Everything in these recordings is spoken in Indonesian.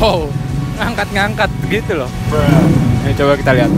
wow ngangkat-ngangkat gitu loh. Ini coba kita lihat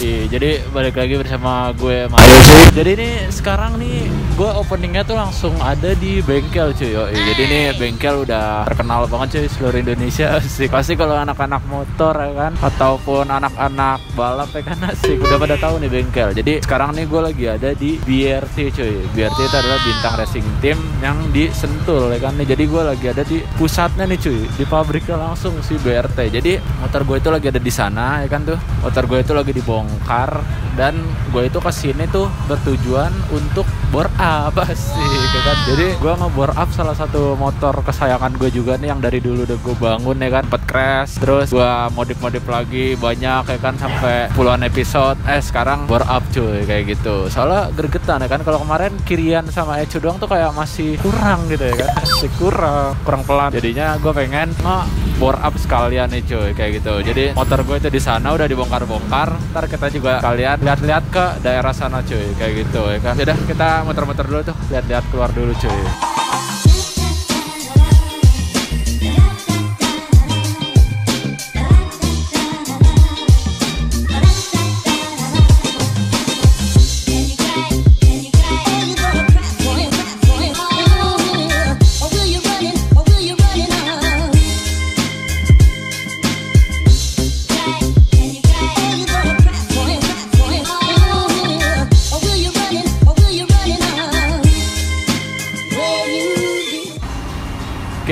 yoi jadi balik lagi bersama gue Mario jadi ini sekarang nih gue openingnya tuh langsung ada di bengkel cuy yoi. Jadi ini bengkel udah terkenal banget cuy seluruh Indonesia asik pasti kalau anak-anak motor ya kan? Ataupun anak-anak balap ya kan? Asik udah pada tahu nih bengkel. Jadi sekarang nih gue lagi ada di BRT cuy. BRT itu adalah bintang racing team yang di Sentul ya kan? Nih jadi gue lagi ada di pusatnya nih cuy. Di pabriknya langsung si BRT jadi motor gue itu lagi ada di sana ya kan tuh? Motor gue itu lagi dibongkar dan gue itu ke sini tuh bertujuan untuk bore up sih ya kan? Jadi gue nge-bore up salah satu motor kesayangan gue juga nih yang dari dulu udah gue bangun ya kan? Pet crash terus gue modif-modif lagi banyak ya kan? Sampai puluhan episode. Eh sekarang bore up cuy kayak gitu. Soalnya gergetan ya kan? Kalau kemarin kirian sama Ecu doang tuh kayak masih kurang gitu ya kan? Masih kurang kurang pelan. Jadinya gue pengen nge bore up sekalian nih cuy kayak gitu. Jadi motor gue itu di sana udah dibongkar-bongkar. Ntar kita juga kalian lihat-lihat ke daerah sana cuy kayak gitu ya kan? Udah kita muter-muter dulu tuh lihat-lihat keluar dulu cuy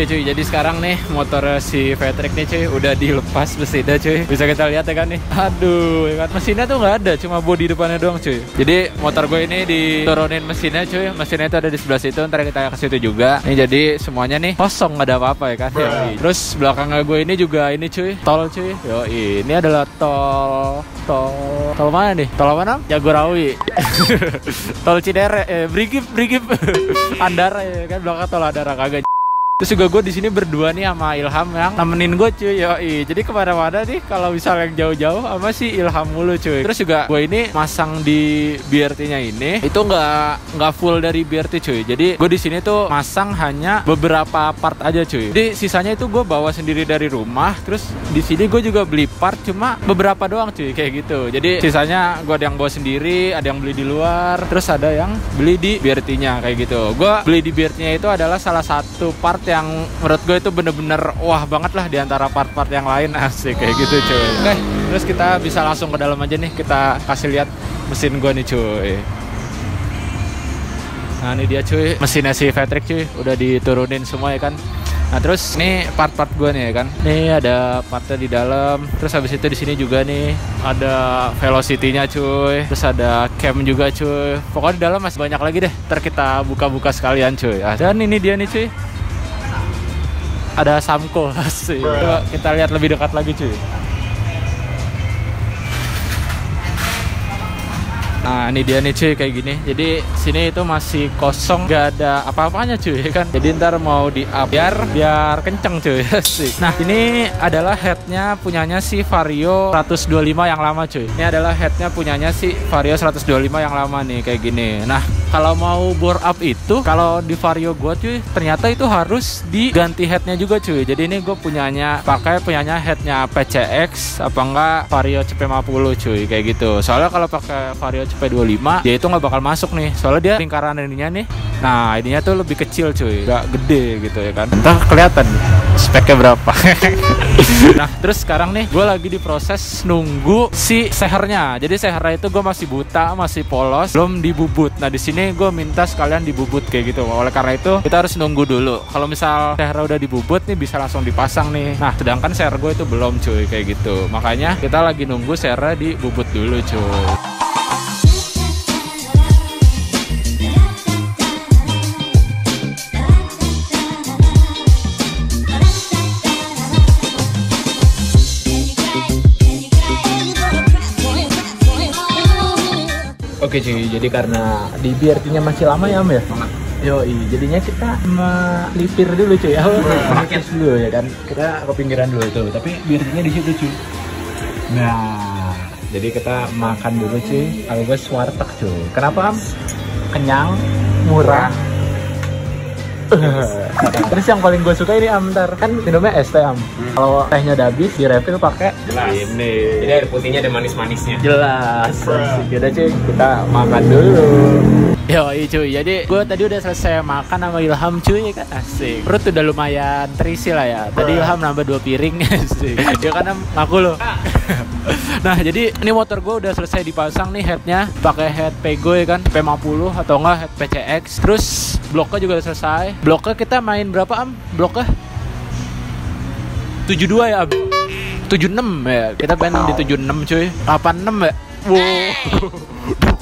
cuy, jadi sekarang nih motor si Patrick nih cuy udah dilepas mesinnya cuy. Bisa kita lihat ya kan nih. Aduh, ya kan mesinnya tuh nggak ada, cuma bodi depannya doang cuy. Jadi motor gue ini diturunin mesinnya cuy. Mesinnya itu ada di sebelah situ, ntar kita ke situ juga. Nih jadi semuanya nih kosong nggak ada apa-apa ya kan. Yoi. Terus belakangnya gue ini juga ini cuy, tol cuy. Yo, ini adalah tol tol tol mana nih? Tol mana? Jagorawi. tol Cidere, eh Brigip Brigip. Andara ya kan belakang tol Andara kagak Terus juga gue di sini berdua nih sama Ilham yang nemenin gue cuy, yoi. Jadi ke mana-mana nih kalau misalnya yang jauh-jauh sama si Ilham mulu cuy. Terus juga gue ini masang di BRT-nya ini itu nggak nggak full dari BRT cuy. Jadi gue di sini tuh masang hanya beberapa part aja cuy. Jadi sisanya itu gue bawa sendiri dari rumah. Terus di sini gue juga beli part cuma beberapa doang cuy kayak gitu. Jadi sisanya gue ada yang bawa sendiri, ada yang beli di luar, terus ada yang beli di BRT-nya kayak gitu. Gue beli di BRT-nya itu adalah salah satu part yang menurut gue itu bener-bener wah banget lah di antara part-part yang lain asik kayak gitu cuy oke terus kita bisa langsung ke dalam aja nih kita kasih lihat mesin gue nih cuy nah ini dia cuy mesinnya si Patrick cuy udah diturunin semua ya kan Nah terus ini part-part gue nih ya kan. Nih ada partnya di dalam. Terus habis itu di sini juga nih ada velocity-nya cuy. Terus ada cam juga cuy. Pokoknya di dalam masih banyak lagi deh. Ntar kita buka-buka sekalian cuy. Ah, Dan ini dia nih cuy ada Samko sih. Kita lihat lebih dekat lagi cuy. Nah ini dia nih cuy kayak gini. Jadi sini itu masih kosong, gak ada apa-apanya cuy kan. Jadi ntar mau di up biar biar kenceng cuy. Nah ini adalah headnya punyanya si Vario 125 yang lama cuy. Ini adalah headnya punyanya si Vario 125 yang lama nih kayak gini. Nah kalau mau bore up itu kalau di Vario gue cuy ternyata itu harus diganti headnya juga cuy. Jadi ini gue punyanya pakai punyanya headnya PCX apa enggak Vario CP50 cuy kayak gitu. Soalnya kalau pakai Vario CP25 dia itu nggak bakal masuk nih. Soalnya dia lingkaran ininya nih. Nah ininya tuh lebih kecil cuy, nggak gede gitu ya kan. Entah kelihatan nih speknya berapa. nah terus sekarang nih gue lagi di proses nunggu si sehernya. Jadi sehernya itu gue masih buta, masih polos, belum dibubut. Nah di sini gue minta sekalian dibubut kayak gitu. Oleh karena itu kita harus nunggu dulu. Kalau misal sehernya udah dibubut nih bisa langsung dipasang nih. Nah sedangkan seher gue itu belum cuy kayak gitu. Makanya kita lagi nunggu sehernya dibubut dulu cuy. Oke cuy, jadi karena di BRT-nya masih lama ya Om ya? Yo, jadinya kita melipir dulu cuy ya, melipir dulu ya kan. Kita ke pinggiran dulu tuh, tapi BRT-nya di situ cuy. Nah, jadi kita makan dulu cuy. Kalau gue warteg cuy. Kenapa Am? Kenyang, murah. Terus yang paling gue suka ini am ntar kan minumnya es teh am. Kalau tehnya udah habis di refill pakai Jelas. ini. Jadi air putihnya ada manis-manisnya. Jelas. Yaudah cuy, kita makan dulu. Yo cuy, jadi gue tadi udah selesai makan sama Ilham cuy ya kan asik. Perut udah lumayan terisi lah ya. Tadi Ilham nambah dua piring asik. Ya kan Am, ngaku lo. nah jadi ini motor gue udah selesai dipasang nih headnya pakai head Pego ya kan P50 atau enggak head PCX. Terus bloknya juga udah selesai. Bloknya kita main berapa am? Bloknya 72 ya am? 76 ya. Kita main di 76 cuy. 86 ya. Wow.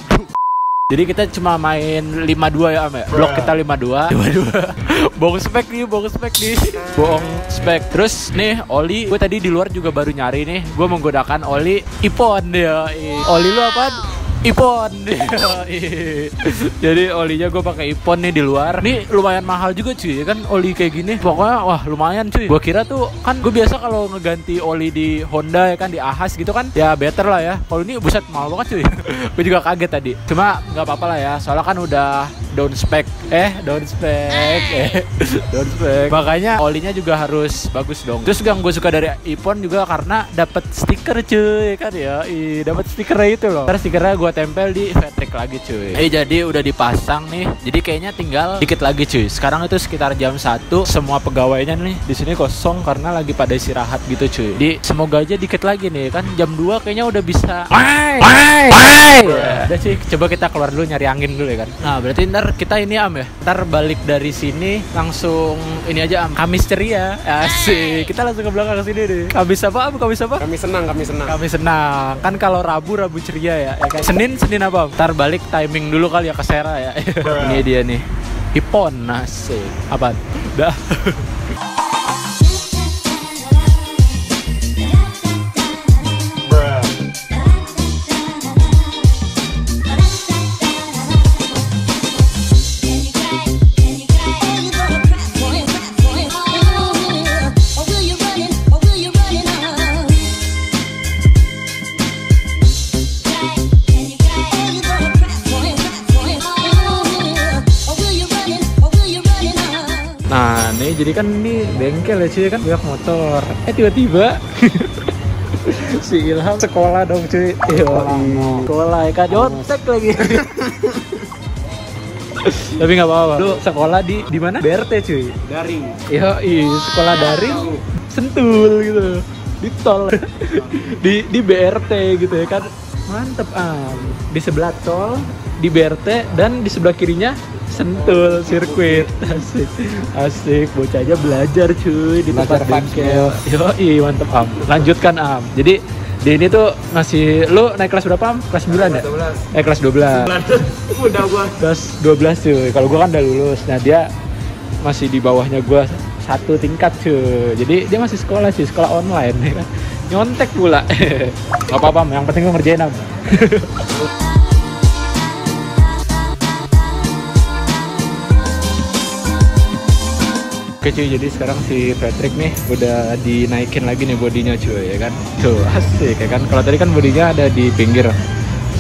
Jadi kita cuma main 52 ya Am ya. Blok kita 52. 52. bohong spek nih, bohong spek nih. Bohong spek. Terus nih oli, gue tadi di luar juga baru nyari nih. Gue menggunakan oli Ipon ya. Oli lu apaan? Ipon. Jadi olinya gue pakai Ipon nih di luar. Nih lumayan mahal juga cuy. Ya kan oli kayak gini. Pokoknya wah lumayan cuy. Gue kira tuh kan gue biasa kalau ngeganti oli di Honda ya kan di Ahas gitu kan ya better lah ya. Kalau ini buset mahal banget cuy. Gue juga kaget tadi. Cuma nggak apa-apa lah ya. Soalnya kan udah down spec. Eh down spec. Eh. Down spec. Makanya olinya juga harus bagus dong. Terus yang gue suka dari Ipon juga karena dapat stiker cuy. Kan ya? Dapat stikernya itu loh. Terus stikernya gue tempel di Vetrik lagi cuy. Eh jadi udah dipasang nih. Jadi kayaknya tinggal dikit lagi cuy. Sekarang itu sekitar jam 1 semua pegawainya nih di sini kosong karena lagi pada istirahat gitu cuy. Di semoga aja dikit lagi nih. Kan jam 2 kayaknya udah bisa. Wai, wai, wai. Udah sih coba kita keluar dulu nyari angin dulu ya kan? Nah berarti ntar kita ini am ya. Ntar balik dari sini langsung ini aja am. Kamis ceria. Asik. Kita langsung ke belakang sini deh. Kamis apa am? Kamis apa? Kami senang, kami senang. kami senang. Kan kalau Rabu Rabu ceria ya, ya kan? Senin Senin apa ntar balik timing dulu kali ya ke Sera ya. Ini dia nih. Ipon nasi apa dah jadi kan ini bengkel ya cuy kan banyak motor. Eh tiba-tiba si Ilham sekolah dong cuy. Yo, sekolah ya kan jontek lagi. Tapi nggak apa-apa. Lu sekolah di di mana? BRT cuy. Daring. Yo, sekolah daring sentul gitu. Di tol. di di BRT gitu ya kan. Mantep am. Di sebelah tol, di BRT dan di sebelah kirinya sentul sirkuit. Asik. Asik bocah aja belajar cuy di tempat Belajar bengkel. Yo mantep am. Lanjutkan am. Jadi di ini tuh ngasih lu naik kelas berapa am? Kelas 9 ya? 12. eh kelas 12 Udah gua. kelas 12 cuy. Kalau gua kan udah lulus. Nah dia masih di bawahnya gua satu tingkat cuy. Jadi dia masih sekolah sih sekolah online ya kan? Nyontek pula. Nggak apa-apa Am. yang penting gua ngerjain am Oke cuy, jadi sekarang si Patrick nih udah dinaikin lagi nih bodinya cuy ya kan. Tuh asik ya kan. Kalau tadi kan bodinya ada di pinggir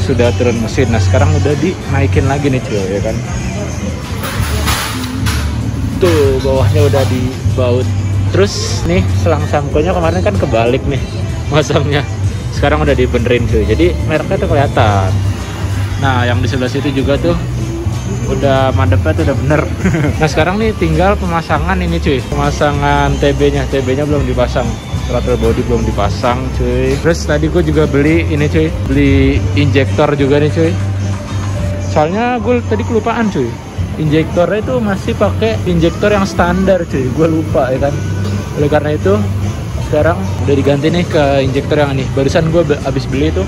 sudah turun mesin. Nah sekarang udah dinaikin lagi nih cuy ya kan. Tuh bawahnya udah dibaut. Terus nih selang samkonya kemarin kan kebalik nih masangnya. Sekarang udah dibenerin cuy. Jadi mereknya tuh kelihatan. Nah yang di sebelah situ juga tuh udah mandepnya tuh udah bener. Nah sekarang nih tinggal pemasangan ini cuy. Pemasangan TB nya TB nya belum dipasang. Throttle body belum dipasang cuy. Terus tadi gue juga beli ini cuy. Beli injektor juga nih cuy. Soalnya gue tadi kelupaan cuy. Injektornya itu masih pakai injektor yang standar cuy. Gue lupa ya kan? Oleh karena itu sekarang udah diganti nih ke injektor yang ini. Barusan gue habis beli tuh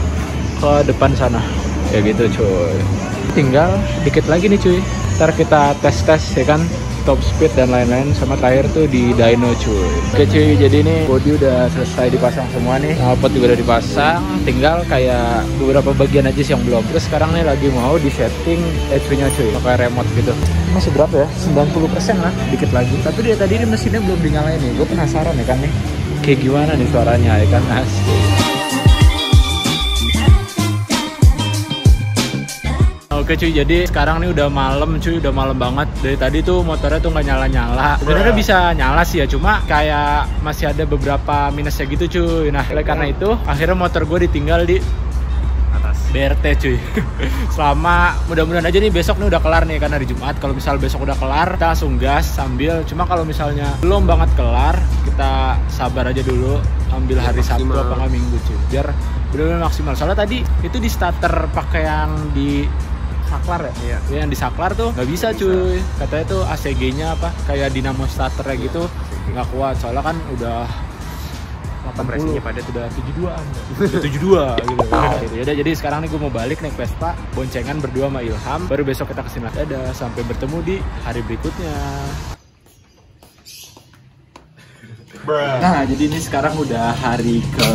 ke depan sana. Ya gitu cuy tinggal dikit lagi nih cuy. Ntar kita tes tes ya kan? Top speed dan lain-lain. Sama terakhir tuh di dyno cuy. Oke cuy. Jadi ini body udah selesai dipasang semua nih. Knalpot juga udah dipasang. Tinggal kayak beberapa bagian aja sih yang belum. Terus sekarang nih lagi mau di setting HV nya cuy. Pakai remote gitu. Masih berapa ya? 90% lah. Dikit lagi. Tapi dia tadi ini mesinnya belum dinyalain nih. Gue penasaran ya kan nih. Kayak gimana nih suaranya ya kan? asik Oke cuy, jadi sekarang nih udah malam cuy, udah malam banget. Dari tadi tuh motornya tuh nggak nyala-nyala. Sebenarnya bisa nyala sih ya, cuma kayak masih ada beberapa minusnya gitu cuy. Nah, oleh karena itu akhirnya motor gue ditinggal di Atas. BRT cuy. Selama mudah-mudahan aja nih besok nih udah kelar nih kan hari Jumat. Kalau misal besok udah kelar, kita langsung gas sambil. Cuma kalau misalnya belum banget kelar, kita sabar aja dulu. Ambil hari Sabtu apa nggak Minggu cuy. Biar benar-benar maksimal. Soalnya tadi itu di starter pakai yang di saklar ya? Iya. Ya, yang di saklar tuh nggak bisa cuy. Katanya tuh ACG-nya apa kayak dinamo starternya gitu nggak kuat. Soalnya kan udah 80 Kompresinya padat. udah 72an udah 72 gitu gitu ya udah jadi sekarang nih gue mau balik naik Vespa boncengan berdua sama Ilham baru besok kita ke sini lagi ada sampai bertemu di hari berikutnya Nah, jadi ini sekarang udah hari ke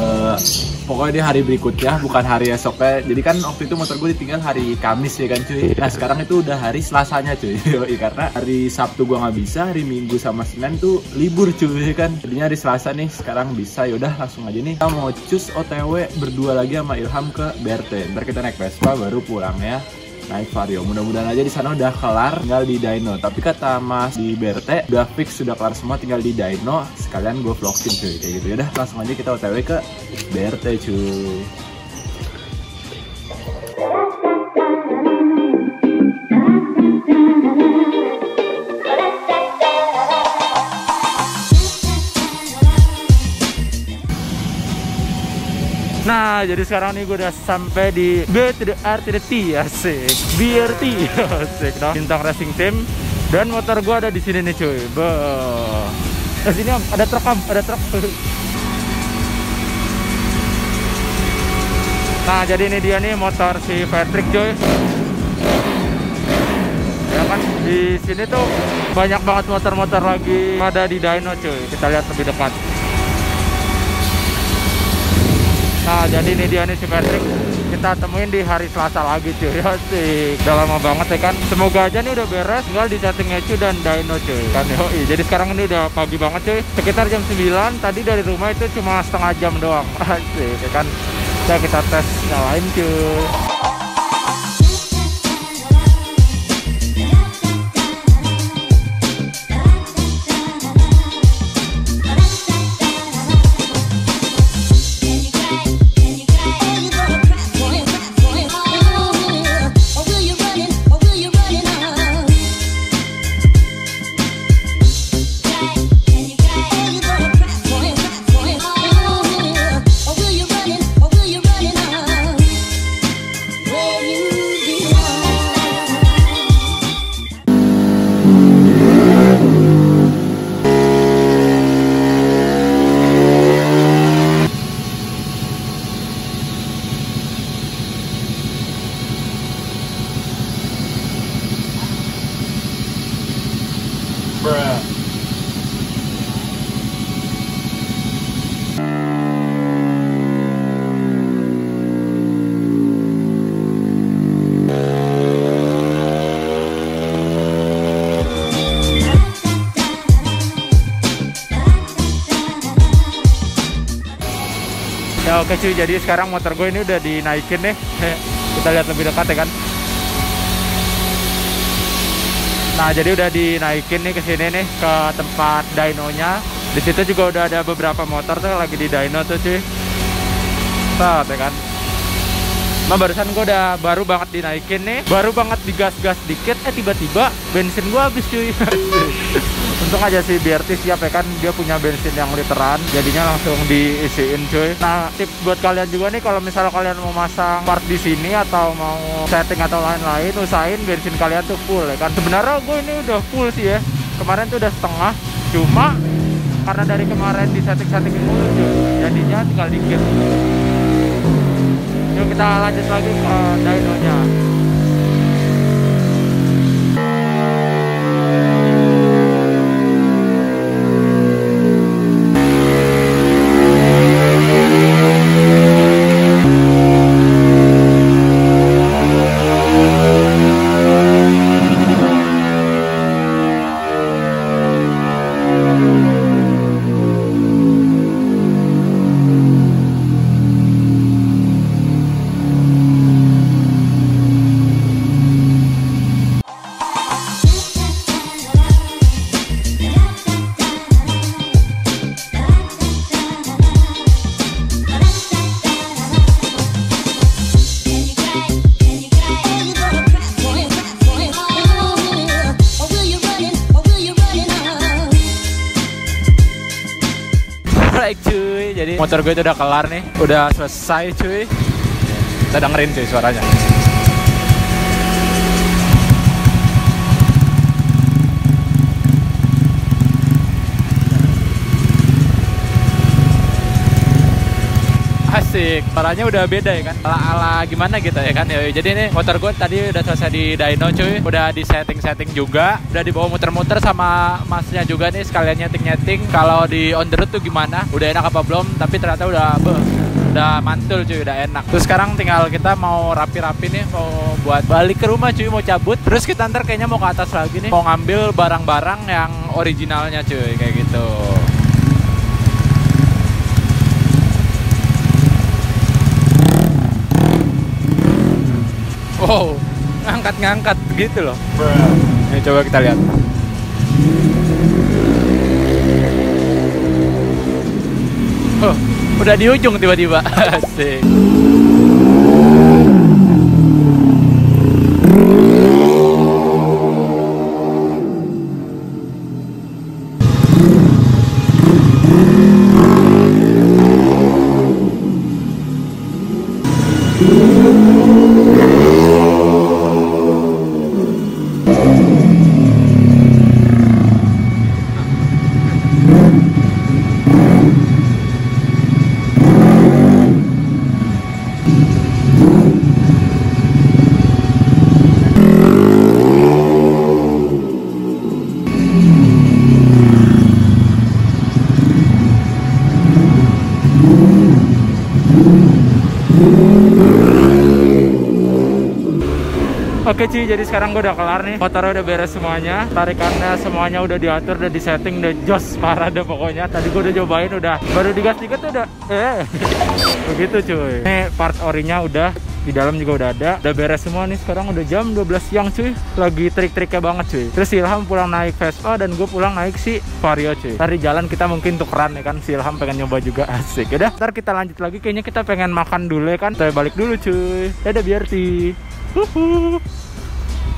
pokoknya ini hari berikutnya, bukan hari esoknya. Jadi kan waktu itu motor gue ditinggal hari Kamis ya kan cuy. Nah sekarang itu udah hari Selasanya cuy. Yoi, karena hari Sabtu gua nggak bisa, hari Minggu sama Senin tuh libur cuy ya kan. Jadinya hari Selasa nih sekarang bisa. Yaudah langsung aja nih. Kita mau cus OTW berdua lagi sama Ilham ke BRT. Ntar kita naik Vespa baru pulang ya naik Vario. Mudah-mudahan aja di sana udah kelar, tinggal di dyno. Tapi kata Mas di BRT udah fix sudah kelar semua, tinggal di dyno. Sekalian gue vlogin cuy kayak gitu ya. Udah langsung aja kita OTW ke BRT cuy. Jadi sekarang nih gue udah sampai di B to the R to the T, asik. BRT, asik. Nah, bintang racing team dan motor gue ada di sini nih cuy. Be. Nah, sini Om, ada truk Om, ada truk. Nah, jadi ini dia nih motor si Patrick cuy. Ya kan di sini tuh banyak banget motor-motor lagi ada di dyno cuy. Kita lihat lebih dekat. Nah jadi ini dia nih si Patrick. Kita temuin di hari Selasa lagi cuy. Asik Udah lama banget ya kan? Semoga aja nih udah beres Tinggal di setting ECU dan dyno cuy. Kan yoi. Jadi sekarang ini udah pagi banget cuy. Sekitar jam 9 Tadi dari rumah itu cuma setengah jam doang. Asik ya kan? Kita kita tes nyalain cuy Oke cuy, jadi sekarang motor gue ini udah dinaikin nih. Kita lihat lebih dekat ya kan. Nah, jadi udah dinaikin nih ke sini nih ke tempat dynonya. Di situ juga udah ada beberapa motor tuh lagi di dyno tuh cuy. Set ya kan. Nah barusan gue udah baru banget dinaikin nih Baru banget digas-gas dikit Eh tiba-tiba bensin gue habis cuy Untung aja sih BRT siap ya kan Dia punya bensin yang literan Jadinya langsung diisiin cuy. Nah tips buat kalian juga nih Kalau misalnya kalian mau masang part di sini Atau mau setting atau lain-lain Usahain bensin kalian tuh full ya kan. Sebenarnya gue ini udah full sih ya. Kemarin tuh udah setengah Cuma karena dari kemarin di setting-settingin mulu cuy Jadinya tinggal dikit. Yuk kita lanjut lagi ke dynonya. Alright cuy, jadi motor gue itu udah kelar nih, udah selesai cuy. Kita dengerin cuy suaranya. Asik, suaranya udah beda ya kan? Ala-ala gimana gitu ya kan? Ya, Jadi ini motor gue tadi udah selesai di dyno cuy. Udah di setting-setting juga. Udah dibawa muter-muter sama masnya juga nih Sekalian nyeting-nyeting. Kalau di on the road tuh gimana? Udah enak apa belum? Tapi ternyata udah beuh, udah mantul cuy, udah enak. Terus sekarang tinggal kita mau rapi-rapi nih Mau buat balik ke rumah cuy, mau cabut. Terus kita ntar kayaknya mau ke atas lagi nih. Mau ngambil barang-barang yang originalnya cuy. Kayak gitu Wow, ngangkat-ngangkat gitu loh. Ini coba kita lihat. Oh, udah di ujung tiba-tiba. Asik. Oke cuy, jadi sekarang gue udah kelar nih. Motornya udah beres semuanya. Tarikannya semuanya udah diatur, udah disetting, udah jos parah deh pokoknya. Tadi gue udah cobain, udah baru digas dikit tuh udah Eh, begitu cuy. Ini part orinya udah di dalam juga udah ada. Udah beres semua nih sekarang udah jam 12 siang cuy. Lagi trik-triknya banget cuy. Terus Ilham pulang naik Vespa dan gue pulang naik si Vario cuy. Tadi jalan kita mungkin tukeran ya kan si Ilham pengen nyoba juga. Asik udah. Ntar kita lanjut lagi. Kayaknya kita pengen makan dulu ya kan. Kita balik dulu cuy. Dadah biar ti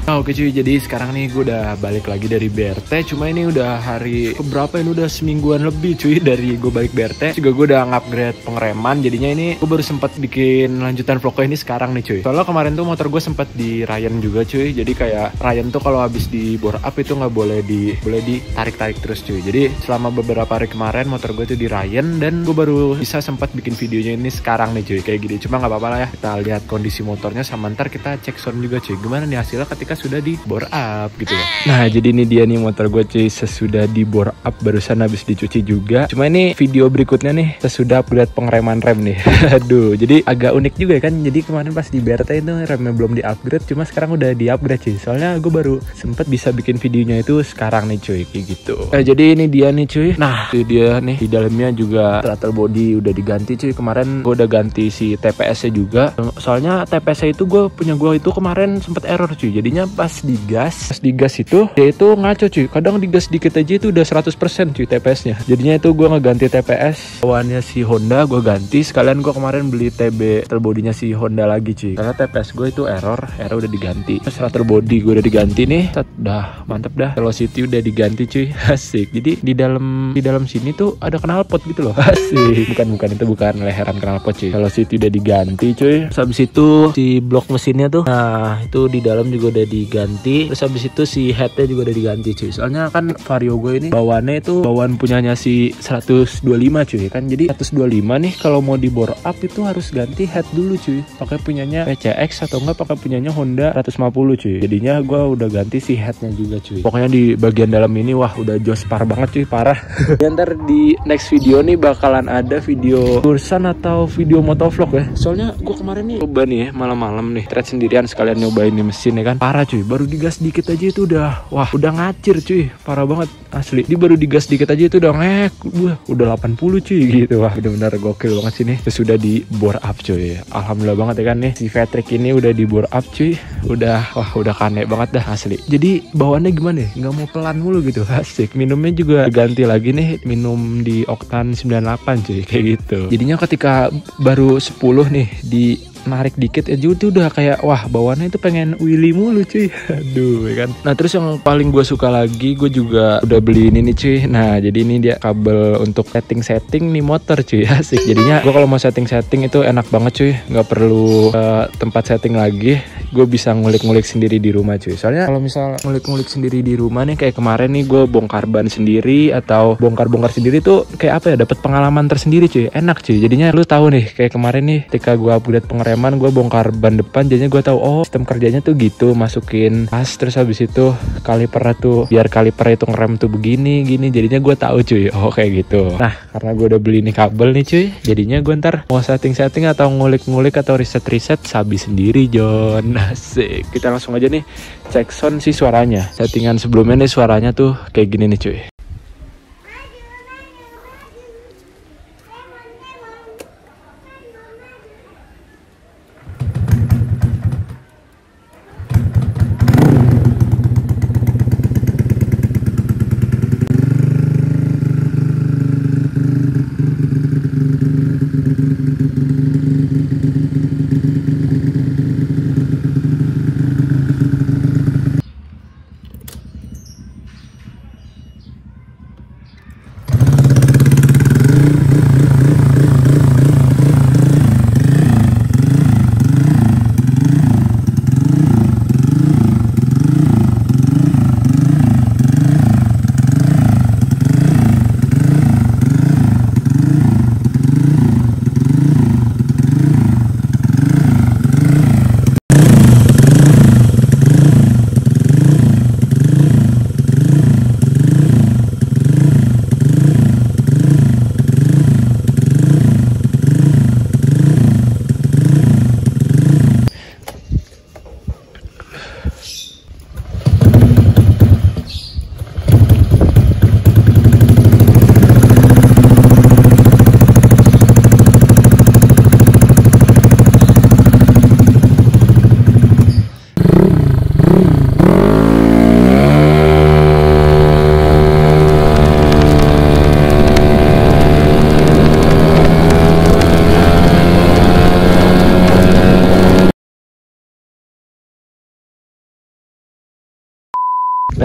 Nah, oke cuy, jadi sekarang nih gue udah balik lagi dari BRT Cuma ini udah hari keberapa ini? Udah semingguan lebih cuy dari gue balik BRT Juga gue udah ngupgrade pengereman. Jadinya ini gue baru sempat bikin lanjutan vlog ini sekarang nih cuy. Soalnya kemarin tuh motor gue sempat di Ryan juga cuy. Jadi kayak Ryan tuh kalau habis di bore up itu nggak boleh di boleh ditarik-tarik terus cuy. Jadi selama beberapa hari kemarin motor gue tuh di Ryan Dan gue baru bisa sempat bikin videonya ini sekarang nih cuy. Kayak gini, cuma nggak apa-apa lah ya. Kita lihat kondisi motornya sama ntar kita cek sound juga cuy. Gimana nih hasilnya ketika ketika sudah di bore up gitu loh. Nah jadi ini dia nih motor gue cuy sesudah di bore up barusan habis dicuci juga. Cuma ini video berikutnya nih sesudah upgrade pengereman rem nih. Aduh jadi agak unik juga ya kan. Jadi kemarin pas di BRT itu remnya belum di upgrade cuma sekarang udah di upgrade cuy. Soalnya gue baru sempet bisa bikin videonya itu sekarang nih cuy kayak gitu. Nah jadi ini dia nih cuy. Nah itu dia nih di dalamnya juga throttle body udah diganti cuy. Kemarin gue udah ganti si TPS-nya juga. Soalnya TPS itu gue punya gue itu kemarin sempet error cuy. Jadinya pas digas, pas digas itu dia itu ngaco cuy. Kadang digas dikit aja itu udah 100% cuy TPS-nya. Jadinya itu gue ngeganti TPS bawaannya si Honda gue ganti. Sekalian gue kemarin beli TB terbodinya si Honda lagi cuy. Karena TPS gue itu error, error udah diganti. Terus throttle body gue udah diganti nih. Set, dah mantep dah. Velocity udah diganti cuy. Asik. Jadi di dalam di dalam sini tuh ada knalpot gitu loh. Asik. Bukan bukan itu bukan leheran knalpot cuy. Velocity udah diganti cuy. Habis itu si blok mesinnya tuh nah itu di dalam juga udah diganti. Terus habis itu si headnya juga udah diganti cuy. Soalnya kan Vario gue ini bawaannya itu bawaan punyanya si 125 cuy kan. Jadi 125 nih kalau mau di bore up itu harus ganti head dulu cuy. Pakai punyanya PCX atau enggak pakai punyanya Honda 150 cuy. Jadinya gue udah ganti si headnya juga cuy. Pokoknya di bagian dalam ini wah udah jos parah banget cuy parah. Ya, ntar di next video nih bakalan ada video kursan atau video motovlog ya. Soalnya gue kemarin nih coba nih ya malam-malam nih thread sendirian sekalian nyobain nih mesin ya kan. Parah cuy, baru digas dikit aja itu udah wah udah ngacir cuy. Parah banget asli. Dia baru digas dikit aja itu udah ngek. Wah, udah 80 cuy gitu. Wah, bener-bener gokil banget sih nih. Sudah di bore up cuy. Alhamdulillah banget ya kan nih. Si Patrick ini udah di bore up cuy. Udah wah udah kane banget dah asli. Jadi bawaannya gimana ya? Nggak mau pelan mulu gitu. Asik. Minumnya juga ganti lagi nih minum di Oktan 98 cuy kayak gitu. Jadinya ketika baru 10 nih di narik dikit. Ya itu udah kayak wah bawaannya itu pengen willy mulu cuy. Aduh ya kan? Nah terus yang paling gue suka lagi gue juga udah beli ini nih cuy. Nah jadi ini dia kabel untuk setting setting nih motor cuy. Asik. Jadinya gue kalau mau setting setting itu enak banget cuy. Nggak perlu uh, tempat setting lagi gue bisa ngulik-ngulik sendiri di rumah cuy. Soalnya kalau misal ngulik-ngulik sendiri di rumah nih kayak kemarin nih gue bongkar ban sendiri atau bongkar-bongkar sendiri tuh kayak apa ya dapat pengalaman tersendiri cuy. Enak cuy. Jadinya lu tahu nih kayak kemarin nih ketika gue upgrade pengereman gue bongkar ban depan jadinya gue tahu oh sistem kerjanya tuh gitu masukin pas terus habis itu kaliper tuh biar kaliper itu ngerem tuh begini gini. Jadinya gue tahu cuy. Oh kayak gitu. Nah karena gue udah beli nih kabel nih cuy jadinya gue ntar mau setting-setting atau ngulik-ngulik atau riset-riset sabi sendiri John asik. Kita langsung aja nih cek sound sih suaranya. Settingan sebelumnya nih suaranya tuh kayak gini nih cuy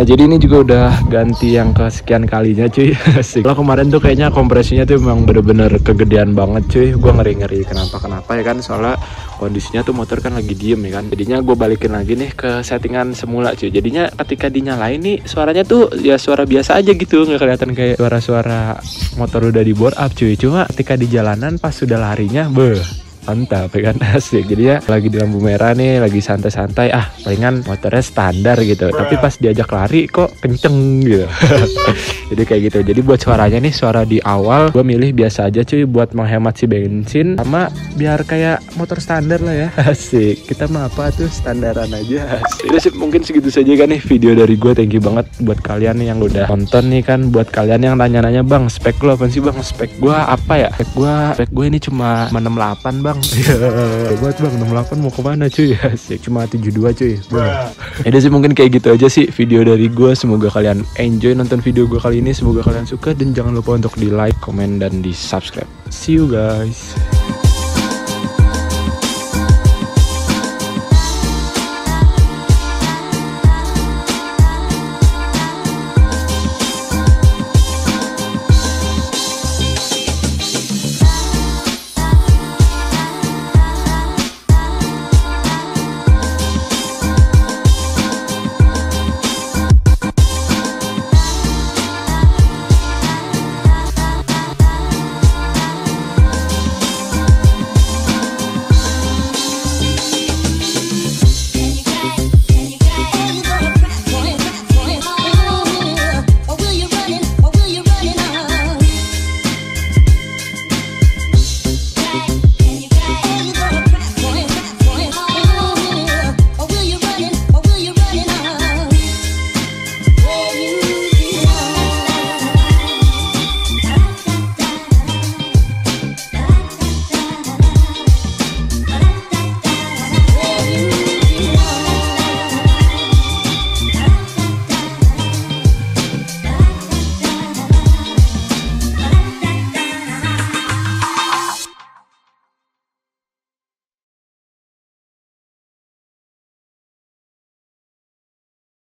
Nah jadi ini juga udah ganti yang kesekian kalinya cuy. Kalau kemarin tuh kayaknya kompresinya tuh memang bener-bener kegedean banget cuy. Gue ngeri-ngeri kenapa-kenapa ya kan? Soalnya kondisinya tuh motor kan lagi diem ya kan? Jadinya gue balikin lagi nih ke settingan semula cuy. Jadinya ketika dinyalain nih suaranya tuh ya suara biasa aja gitu. Nggak kelihatan kayak suara-suara motor udah di bore up cuy. Cuma ketika di jalanan pas sudah larinya beh mantap ya kan? Asik. Jadi ya lagi di lampu merah nih lagi santai-santai. Ah palingan motornya standar gitu. Tapi pas diajak lari kok kenceng gitu. Jadi kayak gitu. Jadi buat suaranya nih suara di awal gue milih biasa aja cuy buat menghemat si bensin sama biar kayak motor standar lah ya. Asik. Kita mah apa tuh standaran aja. Asik. Jadi mungkin segitu saja kan nih video dari gue thank you banget buat kalian nih yang udah nonton nih kan. Buat kalian yang nanya-nanya bang spek lo apa sih bang? Spek gue apa ya? Spek gue spek gue ini cuma 68 bang ya buat bang. 68 mau ke mana cuy? Asik. Cuma 72 cuy. Bang. Jadi sih mungkin kayak gitu aja sih video dari gue semoga kalian enjoy nonton video gue kali ini. Semoga kalian suka. Dan jangan lupa untuk di like comment dan di subscribe. See you guys